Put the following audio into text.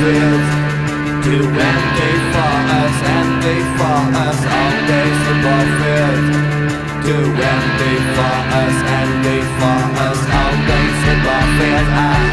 fields Too they for us, and they for us All days the football fields Too they for us, and they for us All days the football fields